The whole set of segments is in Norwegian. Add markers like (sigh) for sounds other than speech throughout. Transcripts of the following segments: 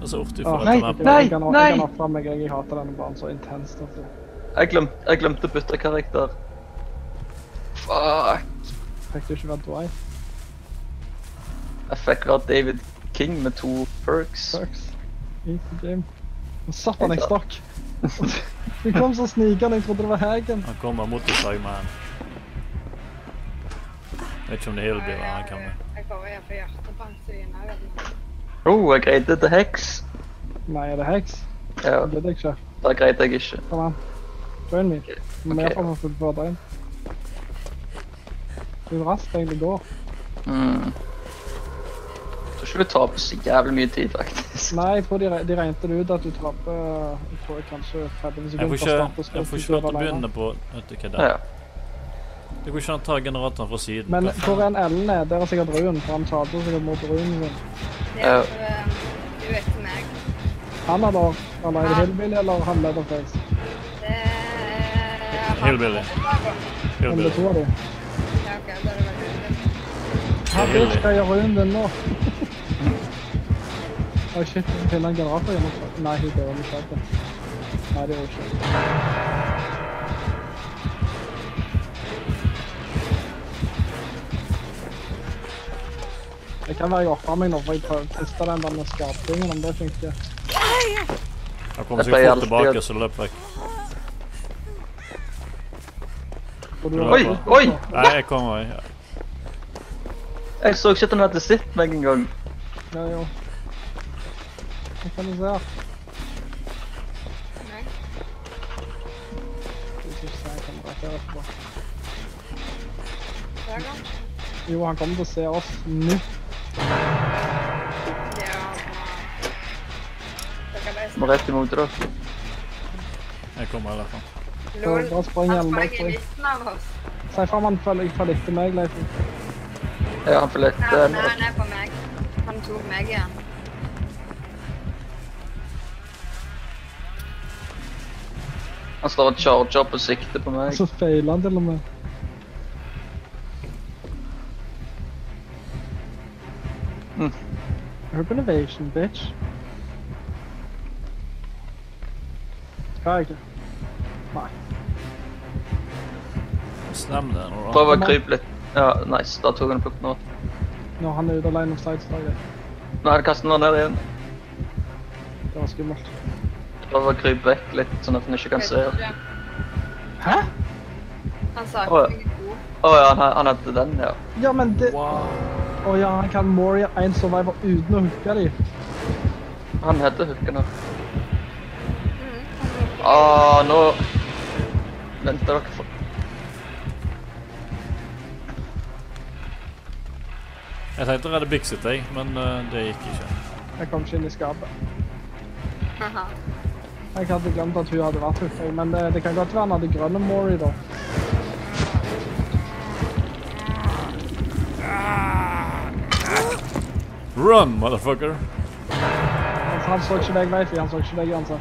Og så orti Ah, for nei, er nei. Jeg kan, jeg kan ofre meg, jeg hater denne banen så intenst. Altså. Jeg, glem, jeg glemte å bytte karakter. Fuck. Fikk du ikke være Dwight? Jeg fikk være David King med to perks. Perks. Easy game. Nå satt han en stokk. Du kom så snikende, jeg trodde det var Hagen. Han kommer motorsag med en. Vet ikke om det hele blir hva han kan med. Jeg kommer her på hjertebank, så jeg er. Oh, jeg greide det Hex. Nei, er det heks? Ja, Det gidder jeg ikke. det greide jeg ikke. Kom an. Join me. Vi må iallfall få fullført den. Hvor raskt det egentlig går. Mm. Jeg tror ikke du taper så jævlig mye tid, faktisk. Nei, jeg tror de, re- de regnet det ut at du taper jeg tror jeg kanskje 30 Jeg sekunder får fra start ikke, jeg får ikke lov til å begynne på Vet du hva det Ja. er? Det går ikke an å ta generatoren fra siden. Men hvor er en Ellen er? Der er sikkert Ruen, for han charger sikkert mot Ruen sin. Det er eh, du vet meg. Han eller, eller er det Hillbilly eller han Leatherface? Det er... han- Hillbilly. Hillbilly. Ja, ok, da er det vel Hillbilly. Ha, Hillbilly. bitch, hva gjør nå? Oi, shit, jeg må finne en generator igjen. Nei, hun dør med. Nei, det gjør hun ikke. Det kan være nå, for jeg prøver å teste den der med skapningen, om det funker. Han kommer er sikkert fort tilbake, så løp vekk. Oi, oi! Nei, jeg kommer. Ja. Jeg så ikke at han hadde sett meg engang. Ja, jo. Hva kan du se? Meg. Du skal ikke se, her etterpå. Gang. Jo, han kommer til å se oss nå. Må rett imot dere. Jeg kommer i hvert fall. Lol. Han sprang i meg. midten av oss. Si fra om han følger, etter meg, Leif. Ja, han følger etter nei, han er på meg. Han tok meg igjen. Han står og charger på sikte på meg. Så feiler han til og med. Mm. Urban Evasion, bitch. Skal jeg ikke? Nei. Stem det nå, da. Prøv å krype litt. Ja, nice. Da tok han plukket nå. Når han er ute alene of sight-slaget. Nå har han kastet den ned igjen. Det var skummelt. Prøv å krype vekk litt, sånn at han ikke kan se. Hæ? Han sa ja. ikke to. Å ja, han, han hadde den, ja. Ja, men det... Wow. Å ja, han kan Moria en survivor uten å hooke de. Han hadde hooken nå. Mm, han Ah, nå venter dere for Jeg tenkte å redde Bixit, jeg, men eh, det gikk ikke. Jeg kom ikke inn i skapet. Haha. Jeg hadde glemt at hun hadde vært hooka, men det, det kan godt være han hadde grønne Mori da. Run, motherfucker! Han så ikke deg, Leif. Han så ikke deg uansett.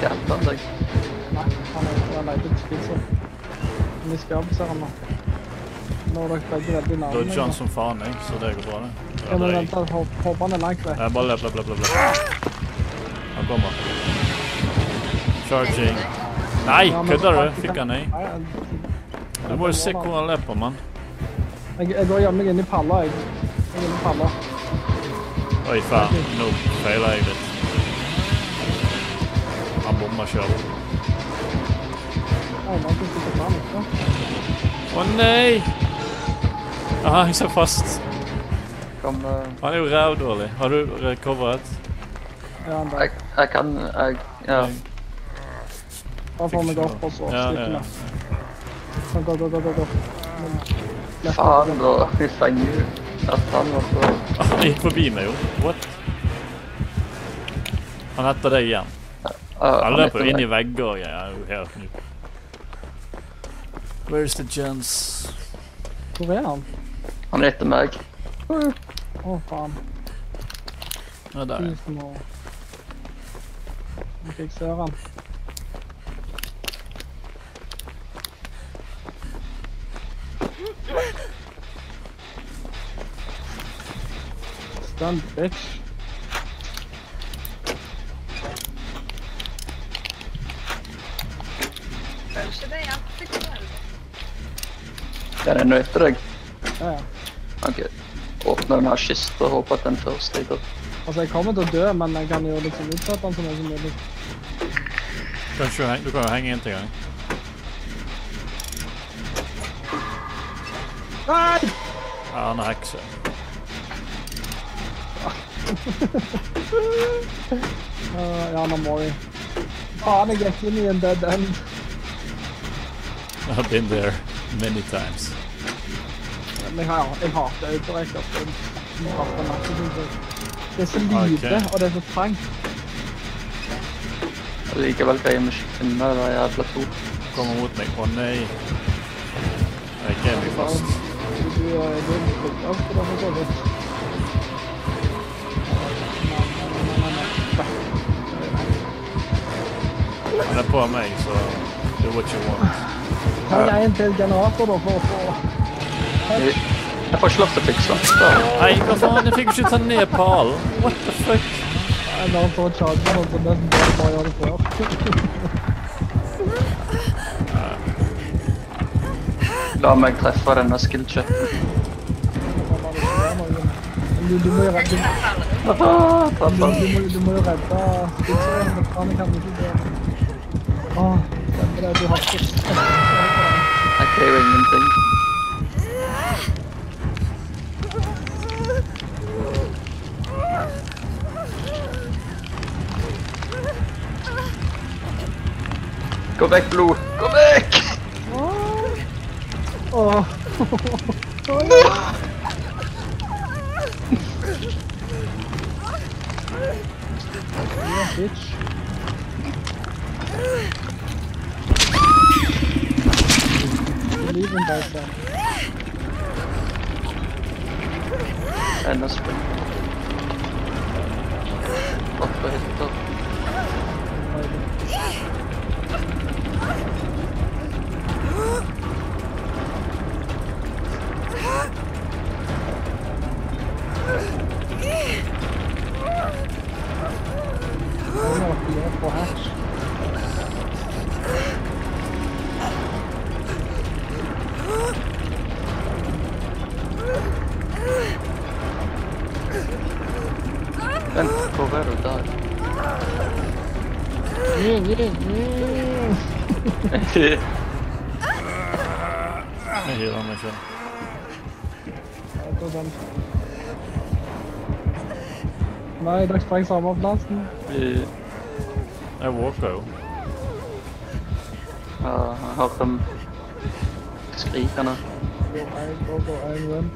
Campte han deg. Nei, han er han leter etter spilser. Men i skapet ser han nå. Nå er dere begge veldig nærme. Dodger han som faen, jeg, så det går bra, det. Ja, men vent, håp- håper han er langt vekk. Jeg bare løp, løp, løp, løp, løp. Han kommer. Charging. Nei, kødder du? Fikk han? Nei, Du må jo se hvor han løper, mann. Jeg, jeg går gjemme meg inn i palla, jeg. Jeg i palla. Oi, faen. Nå feiler jeg litt. Han bommer sjøl. Å nei! Aha, jeg ser fast. Kom, uh... Han er jo rævdårlig. Har du recoveret? Ja, jeg, jeg kan jeg, Ja. Bare vi gå opp, og så vi. Sånn, gå, gå, gå, gå, gå. Faen, da. Vi fenger jo at han også Han gikk forbi meg jo. What? Han etter deg igjen. Alle Han løper jo inn i vegger og greier. Er jo helt ny. Where's the gents? Hvor er han? Han er etter meg. Å, faen. Ja, der er han. Tusen fikk jeg ser han. Stand bitch. Kanskje det. Er det ennå etter deg? Ja, ja. Ok. Åpne den her kista og håpe at den først ligger. Altså, jeg kommer til å dø, men jeg kan jo liksom utsette den så mye som mulig. Kanskje du kan jo henge inn til gang. Nei! Ja, han er hekse. Uh, ja, nå må vi. Faen, jeg gikk inn i en dead end. I've been there many times. Men jeg, har, jeg hater autorekker. Det er så lite, okay. og det er så trangt. Likevel greier vi ikke å finne det jævla to. Kommer mot meg. Å nei. Jeg greier meg fast. Du, du, er- du er litt av det Han er på meg, så do what you want. Trenger en til generator da, for å få... Jeg jeg får ikke lov til å fikse den. Nei, hva faen? Jeg fikk ikke ta ned pallen. What the fuck? Jeg bare får charge den, så nesten bare gjør det før. La meg treffe denne skill-chatten. Du, du må jo redde... Du, Aha, du, den. må, jo redde spitseren, men faen, jeg kan ikke det. Åh, stemmer det, du har ikke... Jeg greier jo ingenting. Gå vekk, blod! Gå vekk! Åh. Ja, bitch. Believe in thyself. Enda spring. Åtte Jeg healer meg selv. Jeg tar den. Nei, dere sprang samme plassen. Jeg walker jo. Ja, jeg har dem skrikende. Go, I, go, go, I, run.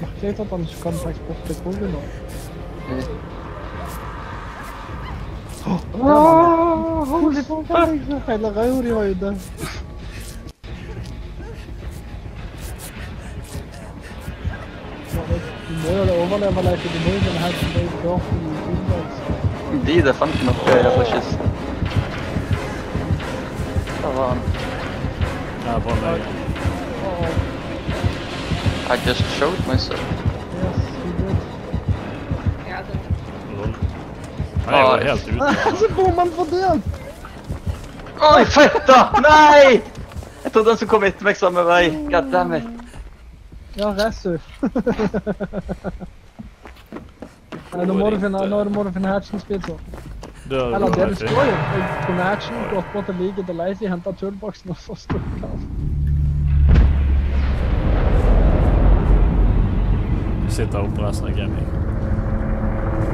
Merker jeg at han ikke kan faktisk bort til skogen nå? Åh, holy fuck! Hele røret var ute. Du må jo overleve, Leif. Du må jo kunne ha det i dørten i Finland. De der fant noe jævla kisten. Der var han. Jeg er på meg. Åh, I just showed myself. Jeg var helt ute. (laughs) Så bommer han på det! Oi, fetta! Nei! Jeg trodde han skulle komme etter meg samme vei. God damn it. Ja, ressur. Nei, nå må du finne, nå må du finne hatchen spidser. Dør Eller det du, det står i. Jeg kunne hatchen gått bort til liket til Leif, hentet toolboxen og så stukket han. Du sitter oppe resten av gaming.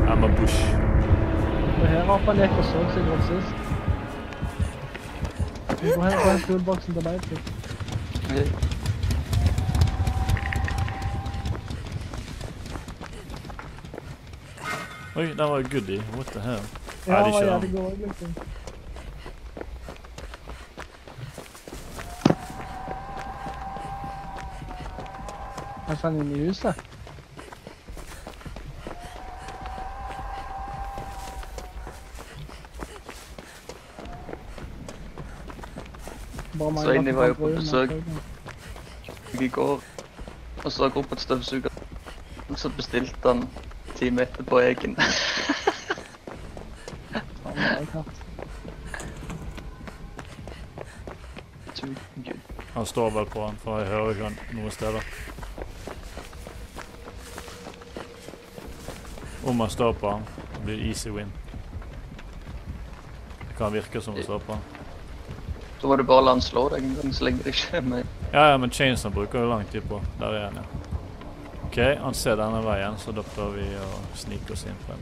I'm a bush. Og her oppe han gikk og så seg rundt sist. Gå her og hent toolboxen til Leif. Oi, der var goodie. What the hell? Ja, Nei, det det er var ikke jævlig god, liksom. Jeg fant inn i huset. Så Inni var jo på besøk. altså. i går. Og så går på et støvsuger. Og så bestilte han time etterpå egen. Faen, det er klart. Gud. Han står vel på han, for jeg hører ikke han noen steder. Om han står på han, det blir easy win. Det kan virke som han står på han. Så må du bare la han slå deg en gang, så lenge det ikke er meg. Ja, ja, men Chainsaw bruker jo lang tid på. Der er han, ja. OK, han ser denne veien, så da prøver vi å snike oss inn på en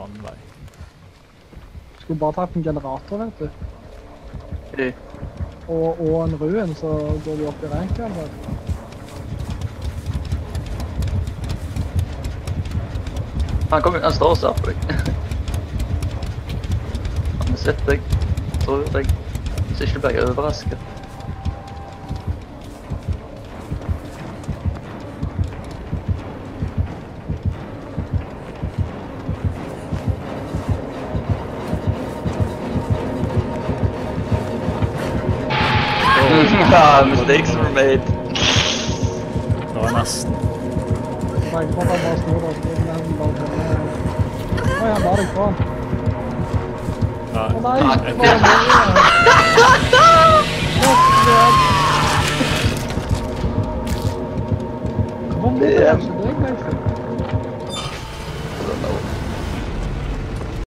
annen vei. Skulle bare tatt en generator, vet du. Okay. Og, og en ruin, så går vi opp i rank eller? Han, kommer, han står og ser på deg. (laughs) Han har sett deg, tror jeg. Så ikke blir jeg overrasket. Ah, mistakes were made. Det var nesten. Så jeg tror han bare snur der, så den er bare sånn. Oi, han la Nei. Nei. Nei.